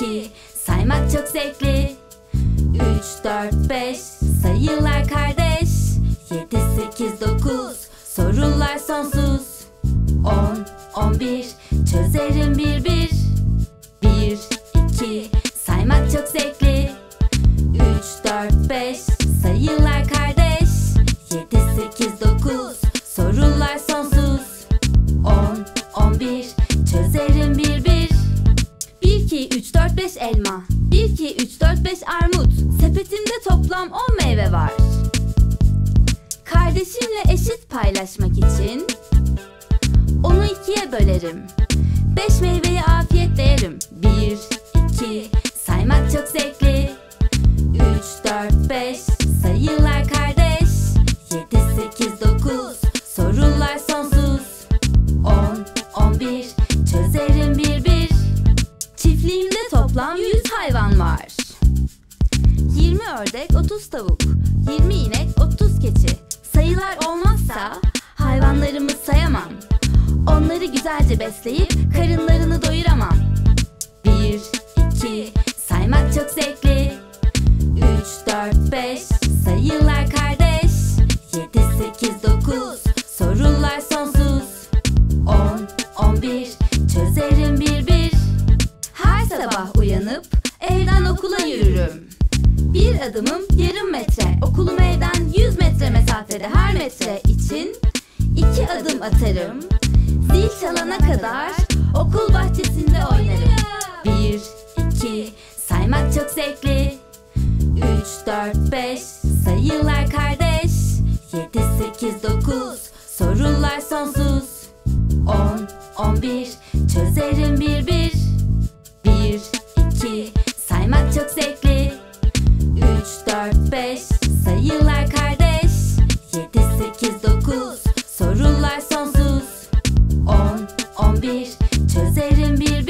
2 Saymak çok zevkli. 3, 4, 5 Sayılar kardeş. 7, 8, 9 Sorular sonsuz. 10, 11 Çözerim bir bir. 1, 2 Saymak çok zevkli. 3, 4, 5 Sayılar kardeş. 2, 3, 4, 5 elma. 1, 2, 3, 4, 5 armut. Sepetimde toplam 10 meyve var. Kardeşimle eşit paylaşmak için Onu ikiye bölerim. 5 meyveyi afiyetle yerim 1, 2, saymak çok zevkli. 3, 4, 5 sayılar kardeş. 7, 8, 9 sorular sonsuz. 10, 11 çözerim bir bir toplam 100 hayvan var. 20 ördek, 30 tavuk 20 inek, 30 keçi. Sayılar olmazsa hayvanlarımı sayamam. Onları güzelce besleyip karınlarını doyuramam. 1, 2, saymak çok zevkli. 3, 4, 5 sayılar kardeş. 7, 8, 9 sorular sonsuz. 10, 11 yürürüm. Bir adımım yarım metre. Okulum evden 100 metre mesafede Her metre için iki adım atarım. Zil çalana kadar okul bahçesinde oynarım. Bir, iki, saymak çok zevkli. Üç, dört, beş sayılar kardeş. Yedi, sekiz, dokuz sorular sonsuz. On, on bir çözerim bir bir 4, 5 Sayılar kardeş. 7, 8, 9 Sorular sonsuz. 10, 11 Çözerim bir bir